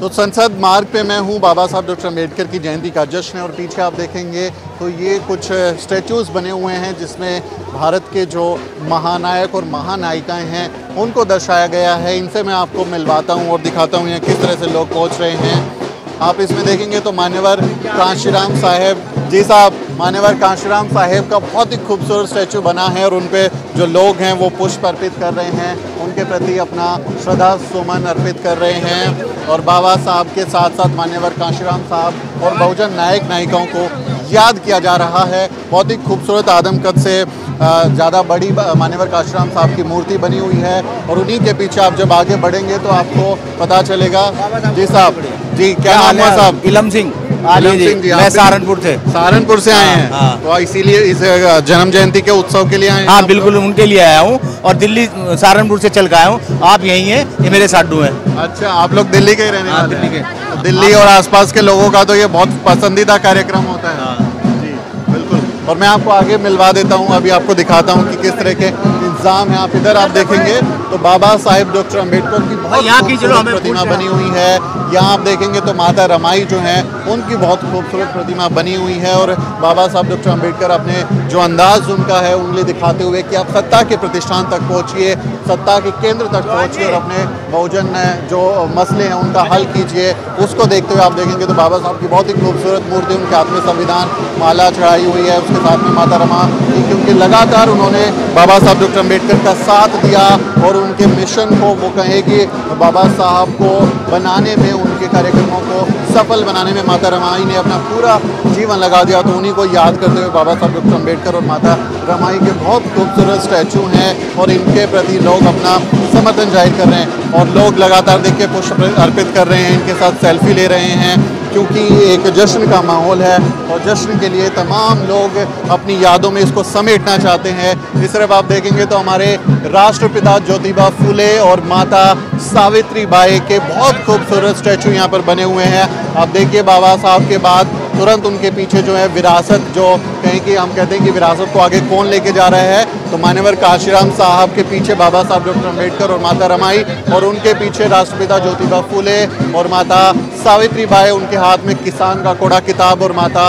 तो संसद मार्ग पे मैं हूँ, बाबा साहब, डॉक्टर अंबेडकर की जयंती का जश्न है और पीछे आप देखेंगे तो ये कुछ स्टैचूज़ बने हुए हैं जिसमें भारत के जो महानायक और महानायिकाएँ हैं, उनको दर्शाया गया है। इनसे मैं आपको मिलवाता हूँ और दिखाता हूँ यहाँ किस तरह से लोग पहुँच रहे हैं। आप इसमें देखेंगे तो मान्यवर कांशीराम साहेब। जी साहब मान्यवर कांशीराम साहेब का बहुत ही खूबसूरत स्टैचू बना है और उन पे जो लोग हैं वो पुष्प अर्पित कर रहे हैं। उनके प्रति अपना श्रद्धा सुमन अर्पित कर रहे हैं और बाबा साहब के साथ साथ मान्यवर कांशीराम साहब और बहुजन नायक नायिकाओं को याद किया जा रहा है। बहुत ही खूबसूरत आदमकद से ज़्यादा बड़ी मान्यवर काशीराम साहब की मूर्ति बनी हुई है और उन्हीं के पीछे आप जब आगे बढ़ेंगे तो आपको पता चलेगा। जी साहब जी क्या नाम है साहब? इलम सिंह। जी मैं सहारनपुर से। सहारनपुर से आए हैं? हाँ। तो इसीलिए इस जन्म जयंती के उत्सव के लिए आए हाँ बिल्कुल उनके लिए आया हूँ और दिल्ली सहारनपुर से चल के आया हूँ। आप यही हैं ये मेरे साडू हैं। अच्छा आप लोग दिल्ली के ही रहने हाँ, वाले दिल्ली के। तो दिल्ली और आसपास के लोगों का तो ये बहुत पसंदीदा कार्यक्रम होता है। हाँ। जी बिल्कुल। और मैं आपको आगे मिलवा देता हूँ अभी आपको दिखाता हूँ कि किस तरह के इंतज़ाम है आप इधर आप देखेंगे। तो बाबा साहेब डॉक्टर अंबेडकर की बहुत यहाँ की चलो खूबसूरत प्रतिमा बनी हुई है। यहाँ आप देखेंगे तो माता रमाई जो है उनकी बहुत खूबसूरत प्रतिमा बनी हुई है और बाबा साहब डॉक्टर अंबेडकर अपने जो अंदाज उनका है उंगली दिखाते हुए कि आप सत्ता के प्रतिष्ठान तक पहुँचिए सत्ता के केंद्र तक पहुँचिए और अपने बहुजन जो मसले हैं उनका हल कीजिए। उसको देखते हुए आप देखेंगे तो बाबा साहब की बहुत ही खूबसूरत मूर्ति उनके हाथ में संविधान माला चढ़ाई हुई है उसके साथ में माता रमा क्योंकि लगातार उन्होंने बाबा साहब डॉक्टर अंबेडकर का साथ दिया और उनके मिशन को वो कहें कि बाबा साहब को बनाने में, उनके कार्यक्रमों को सफल बनाने में माता रमाई ने अपना पूरा जीवन लगा दिया। तो उन्हीं को याद करते हुए बाबा साहब डॉक्टर अंबेडकर और माता रमाई के बहुत खूबसूरत स्टैचू हैं और इनके प्रति लोग अपना समर्थन ज़ाहिर कर रहे हैं और लोग लगातार देखिए पुष्प अर्पित कर रहे हैं, इनके साथ सेल्फी ले रहे हैं। क्योंकि एक जश्न का माहौल है और जश्न के लिए तमाम लोग अपनी यादों में इसको समेटना चाहते हैं। इस तरफ़ आप देखेंगे तो हमारे राष्ट्रपिता ज्योतिबा फूले और माता सावित्री बाई के बहुत खूबसूरत स्टैचू यहाँ पर बने हुए हैं। आप देखिए बाबा साहब के बाद तुरंत उनके पीछे जो है विरासत, जो कहीं कि हम कहते हैं कि विरासत को आगे कौन लेके जा रहा है तो मान्यवर काशीराम साहब के पीछे बाबा साहब डॉक्टर अंबेडकर और माता रमाई और उनके पीछे राष्ट्रपिता ज्योतिबा फूले और माता सावित्री बाई उनके हाथ में किसान का कोड़ा किताब और माता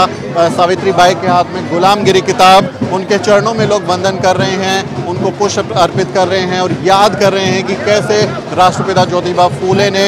सावित्री बाई के हाथ में गुलामगिरी किताब। उनके चरणों में लोग वंदन कर रहे हैं, उनको पुष्प अर्पित कर रहे हैं और याद कर रहे हैं कि कैसे राष्ट्रपिता ज्योतिबा फूले ने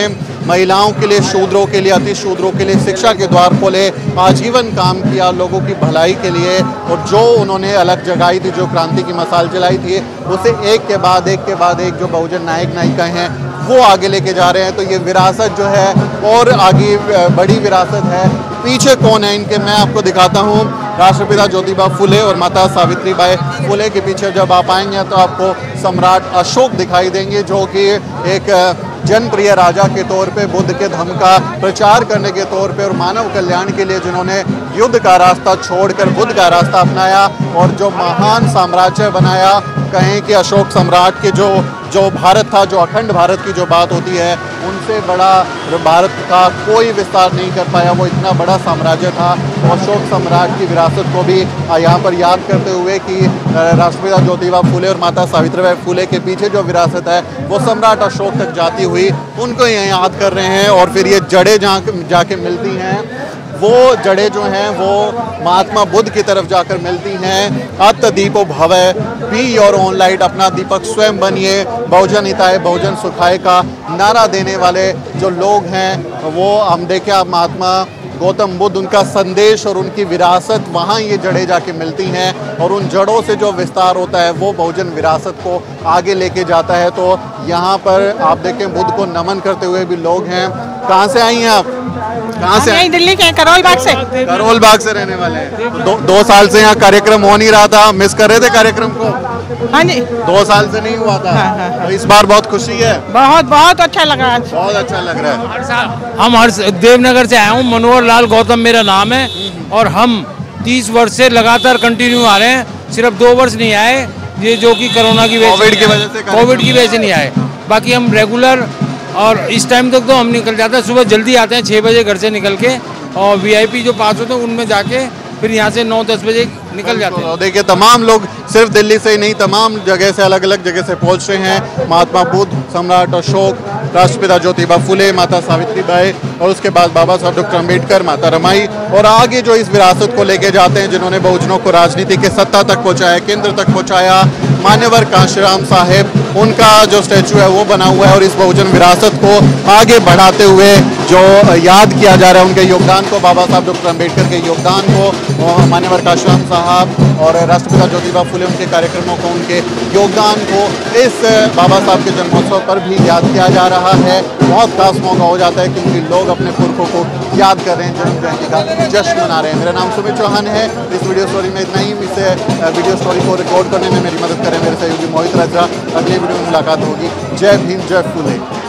महिलाओं के लिए, शूद्रों के लिए, अति शूद्रों के लिए शिक्षा के द्वार खोले, आजीवन काम किया लोगों की भलाई के लिए और जो उन्होंने अलग जगाई थी, जो क्रांति की मसाल चलाई थी, उसे एक के बाद एक के बाद एक जो बहुजन नायक नायिकाएँ हैं वो आगे लेके जा रहे हैं। तो ये विरासत जो है, और आगे बड़ी विरासत है। पीछे कौन है इनके, मैं आपको दिखाता हूँ। राष्ट्रपिता ज्योतिबा फुले और माता सावित्री बाई फुले के पीछे जब आप आएँगे तो आपको सम्राट अशोक दिखाई देंगे, जो कि एक जनप्रिय राजा के तौर पे, बुद्ध के धर्म का प्रचार करने के तौर पे और मानव कल्याण के लिए जिन्होंने युद्ध का रास्ता छोड़कर बुद्ध का रास्ता अपनाया और जो महान साम्राज्य बनाया, कहें कि अशोक सम्राट के जो जो भारत था, जो अखंड भारत की जो बात होती है, उनसे बड़ा भारत का कोई विस्तार नहीं कर पाया। वो इतना बड़ा साम्राज्य था और अशोक सम्राट की विरासत को भी यहाँ पर याद करते हुए कि राष्ट्रपिता ज्योतिबा फूले और माता सावित्रीबाई फूले के पीछे जो विरासत है, वो सम्राट अशोक तक जाती हुई उनको ये याद कर रहे हैं और फिर ये जड़ें जाके मिलती हैं। वो जड़ें जो हैं वो महात्मा बुद्ध की तरफ़ जाकर मिलती हैं। अत दीपो भव बी योर ऑन लाइट अपना दीपक स्वयं बनिए। बहुजन हिताय, बहुजन सुखाए का नारा देने वाले जो लोग हैं, वो हम देखें आप महात्मा गौतम बुद्ध, उनका संदेश और उनकी विरासत, वहाँ ये जड़ें जाके मिलती हैं और उन जड़ों से जो विस्तार होता है, वो बहुजन विरासत को आगे लेके जाता है। तो यहाँ पर आप देखें बुद्ध को नमन करते हुए भी लोग हैं। कहाँ से आई हैं आप? कहाँ से? यहीं दिल्ली के करोल बाग से। करोल बाग से रहने वाले हैं। दो, दो साल से यहाँ कार्यक्रम हो नहीं रहा था। मिस कर रहे थे कार्यक्रम को? हाँ जी। दो साल से नहीं हुआ था। हाँ, हाँ, हाँ। तो इस बार बहुत खुशी है। बहुत बहुत अच्छा लगा आज बहुत अच्छा लग रहा है। हर साल हम हर देवनगर से आए हूँ। मनोहर लाल गौतम मेरा नाम है। और हम तीस वर्ष से लगातार कंटिन्यू आ रहे हैं। सिर्फ़ दो वर्ष नहीं आए। ये जो कि कोरोना की कोविड की वजह से कोविड की वजह से नहीं आए। बाकी हम रेगुलर और इस टाइम तक तो हम निकल जाते हैं। सुबह जल्दी आते हैं छः बजे घर से निकल के और वीआईपी जो पास होते हैं, उनमें जाके फिर यहाँ से नौ दस बजे निकल जाते हैं। देखिए, तमाम लोग सिर्फ़ दिल्ली से ही नहीं, तमाम जगह से अलग अलग जगह से पहुँच रहे हैं। महात्मा बुद्ध, सम्राट अशोक, राष्ट्रपिता ज्योतिबा फुले, माता सावित्री बाई और उसके बाद बाबा साहब, डॉक्टर अंबेडकर माता रमाई और आगे जो इस विरासत को लेके जाते हैं, जिन्होंने बहुजनों को राजनीति के सत्ता तक पहुँचाया, केंद्र तक पहुँचाया मान्यवर कांशीराम साहेब, उनका जो स्टैचू है वो बना हुआ है और इस बहुजन विरासत को आगे बढ़ाते हुए जो याद किया जा रहा है, उनके योगदान को, बाबा साहब डॉक्टर अंबेडकर के योगदान को मान्यवर कांशीराम साहब और राष्ट्रपिता ज्योतिबा फुले उनके कार्यक्रमों को, उनके योगदान को इस बाबा साहब के जन्मोत्सव पर भी याद किया जा रहा है। बहुत खास मौका हो जाता है क्योंकि लोग अपने पुरखों को याद कर रहे हैं, जन्म जयंती का जश्न मना रहे हैं। मेरा नाम सुमित चौहान है। इस वीडियो स्टोरी में इतना ही। इसे वीडियो स्टोरी को रिकॉर्ड करने में मेरी मदद करें मेरे सहयोगी मोहित राजा अगले वीडियो में मुलाकात होगी। जय भीम, जय फुले।